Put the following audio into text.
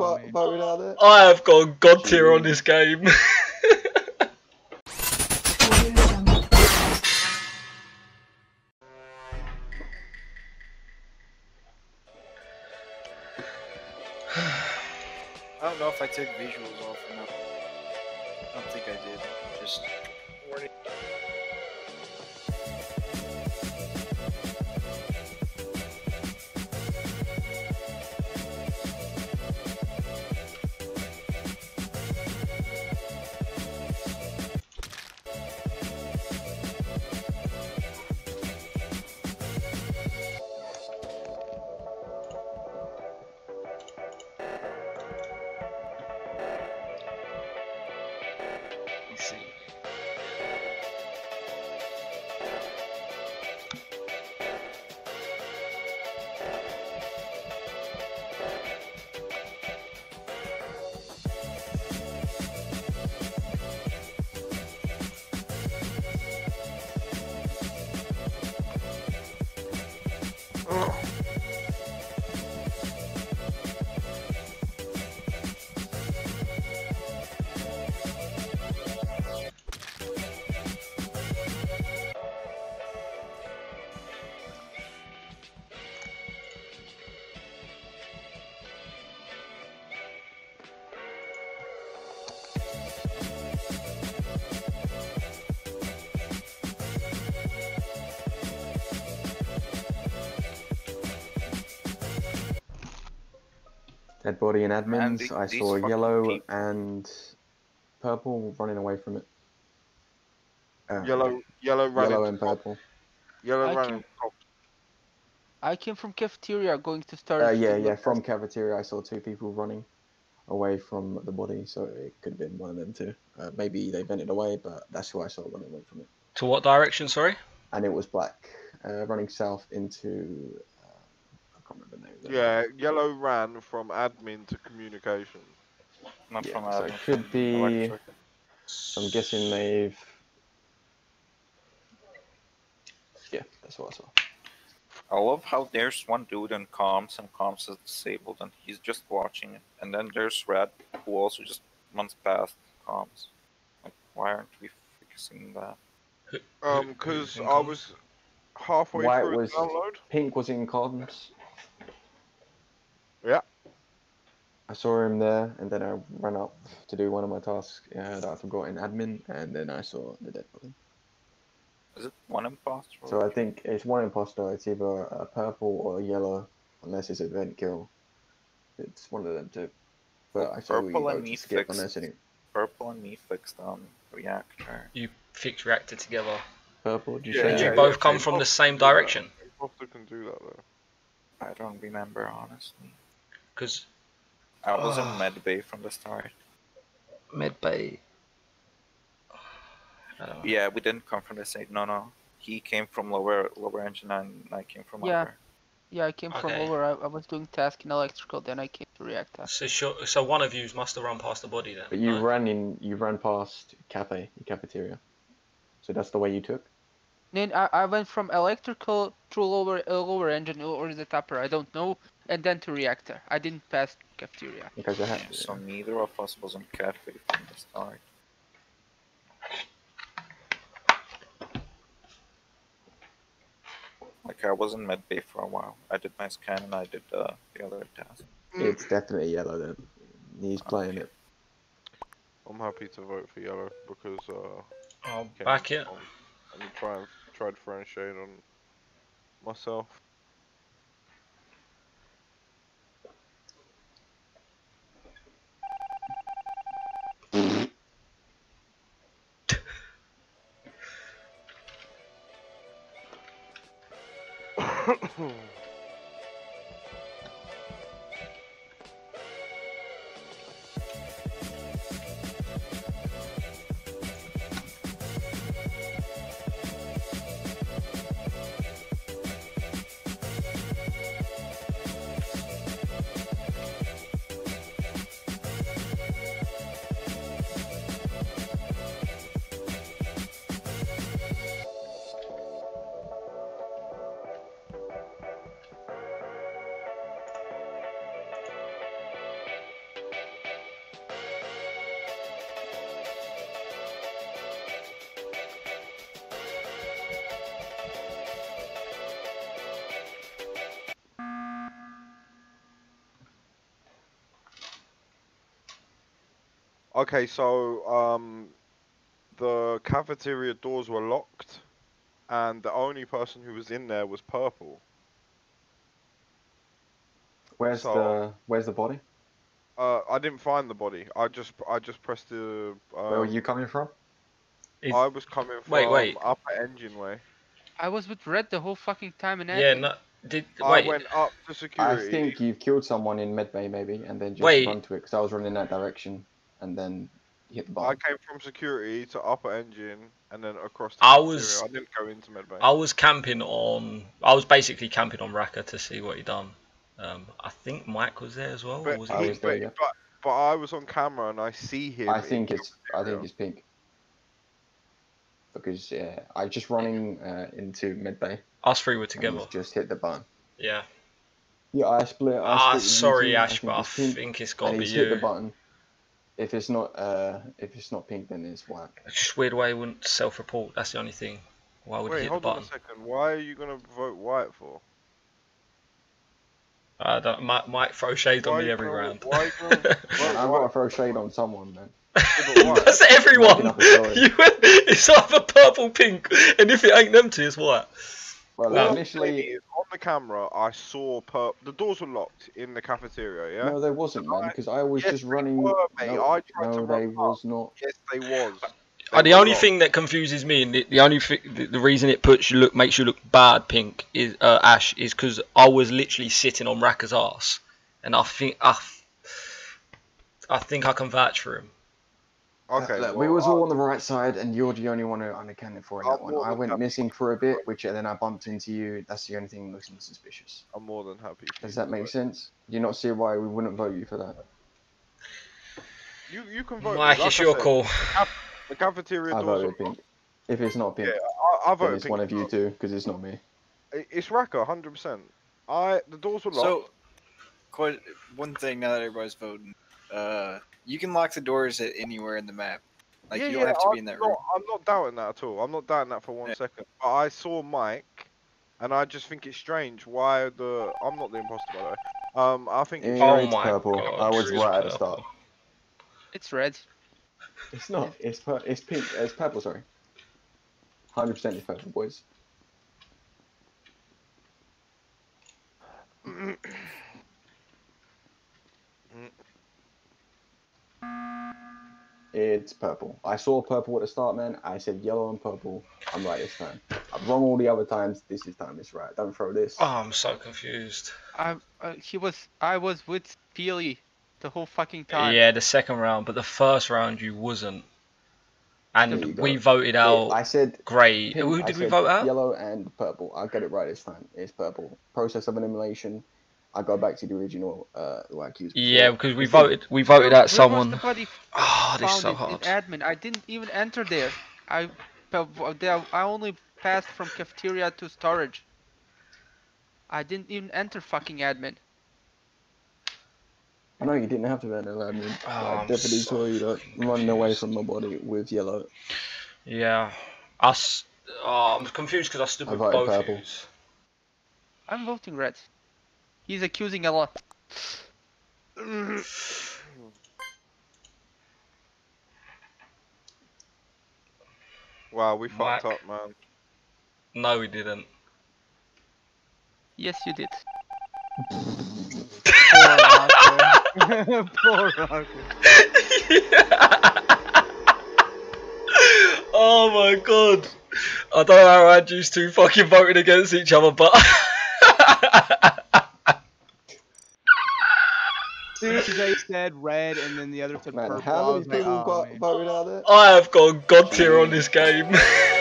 got me. voted out there? I have got god tier on this game. I don't know if I took visuals off or not. I don't think I did. Just warning. Dead body and admins. Man, the- I saw yellow peop- and purple running away from it. Uh, Yellow, yellow running. yellow and purple. Yellow I running. top. I came from cafeteria going to start. Uh, yeah, yeah. From cafeteria, I saw two people running away from the body, so it could have been one of them too. Uh, maybe they bent it away, but that's who I saw running away from it. To what direction, sorry? And it was black, uh, running south into. Uh, I can't remember the name. of it. Yeah, yellow ran from admin to communication. Not Yeah, from so admin, it could be. electric. I'm guessing they've. Yeah, that's what I saw. I love how there's one dude in comms and comms is disabled and he's just watching it. And then there's Red who also just runs past comms. Like, why aren't we fixing that? Um, because I was halfway White through was- the download. Pink was in comms. Yeah. I saw him there, and then I ran up to do one of my tasks uh, that I forgot in admin, and then I saw the dead body. Is it one imposter? So I think it's one imposter. It's either a purple or a yellow, unless it's event kill. It's one of them two. But I saw we Purple and me skip fixed. unless any Purple and me fixed on reactor. You fixed reactor together. purple. Did you Yeah, say? Did yeah, you both yeah, come from the same can do that. direction? Imposter can do that though. I don't remember honestly. Because I was Ah. in med bay from the start. mid bay. I don't know. Yeah, we didn't come from the same. No, no. He came from lower lower engine and I came from Yeah. upper. Yeah, I came from Okay. over. I, I was doing task in electrical, then I came to reactor. So sure, so one of you must have run past the body then. But you no? ran in. You ran past cafe, cafeteria. So that's the way you took. Then I, I went from electrical to lower uh, lower engine or or the upper, I don't know, and then to reactor. I didn't pass cafeteria. Because I had. So neither of us was on cafe from the start. Like I was in med bay for a while. I did my scan and I did uh, the other task. It's definitely yellow then. He's playing it. I'm happy to vote for yellow because uh. I'll okay, back it. I'm, I'm tried to differentiate on myself. Okay, so um, the cafeteria doors were locked, and the only person who was in there was purple. Where's So- the Where's the body? Uh, I didn't find the body. I just I just pressed the. Um, Where were you coming from? Is- I was coming from Wait, wait. upper engine way. I was with Red the whole fucking time and Yeah, admin. no. Did I wait? went up to I think you've killed someone in medbay maybe, and then just Wait. run to it because I was running that direction, and then hit the I came from security to upper engine and then across. To I cafeteria. was- I didn't go into medbay. I was camping on. I was basically camping on Raka to see what he'd done. Um, I think Mike was there as well. Or But, was I was there, but, yeah. but, but I was on camera and I see him. I think it's I think it's pink. Because yeah, I just running uh, into medbay Us three were together. just hit the button. Yeah. Yeah, I split. I Ah, split with sorry, two, I Ash, think but I it's pink, think it's got to be he's hit the button. If it's not uh, if it's not pink, then it's white. It's just weird why he wouldn't self-report. That's the only thing. Why would he Wait, hit the hold on button? a second. Why are you gonna vote white for? I don't, Mike, Mike throw shade Why on are me you every gonna- round. why are you gonna vote Man, I've white? got to throw shade on someone, man. but why? That's everyone. Making up a. You, it's either purple, pink, and if it ain't them two, it's white. Well, No. What I'm saying initially, on the camera, I saw per- the doors were locked in the cafeteria. Yeah. no, there wasn't, man, because I was Yes, just they running. were, mate. no, I tried to no, run they up. was not. Yes, they was. Uh, They the only locked. thing that confuses me, and the, the only thi- the, the reason it puts you look makes you look bad, pink is uh, Ash, is because I was literally sitting on Raka's ass, and I think I, I think I can vouch for him. Okay. Look, we was I- all on the right side, and you're the only one who unaccounted for in that one. I went happy. missing for a bit, which uh, then I bumped into you. That's the only thing that looks suspicious. I'm more than happy. Does that make sense? Do you not see why we wouldn't vote you for that? You you can vote. Mike, like it's I your said, call. The cafeteria I doors. voted Are, pink. If it's not pink, yeah, I, I then voted it's pink. one of you well. two, because it's not me. It's Raka, hundred percent. I the doors were locked. So, quite one thing now that everybody's voting, uh, you can lock the doors at anywhere in the map. Like yeah, you don't yeah, have to I'm be in that not, room. I'm not doubting that at all. I'm not doubting that for one Yeah. second. But I saw Mike, and I just think it's strange why the I'm not the imposter by the way. Um, I think it's Oh my purple. God, I was it's right at the start. It's Red. It's not. It's pur- It's pink. It's purple. Sorry. Hundred percent is purple, boys. It's purple. I saw purple at the start, man. I said yellow and purple. I'm right this time. I'm wrong all the other times. This is time it's right. Don't throw this. Oh, I'm so confused. I uh, he was I was with Peelie the whole fucking time. Yeah, the second round, but the first round you wasn't. And we voted Yeah, out I said grey. pink. Who I did we said vote out? Yellow and purple. I got it right this time. It's purple. Process of elimination. I go back to the original uh, who I accused. Yeah, because we voted we voted Where out was someone. the Oh, this is so in- in hard. admin. I didn't even enter there. I I only passed from cafeteria to storage. I didn't even enter fucking admin. I know you didn't have to enter admin. but Oh, I I'm definitely so saw you like, running away from my body with yellow. Yeah, us. Oh, I'm confused because I stood I with voted both purple. yous. I'm voting red. He's accusing Ella. wow, we fucked up, man. No, we didn't. Yes, you did. Poor Rocco. Poor Rocco. oh my god. I don't know how I had you two fucking voting against each other, but. As soon they said red and then the other said Man, purple, how many was like, people oh, got voted out there? I have got god tier on this game.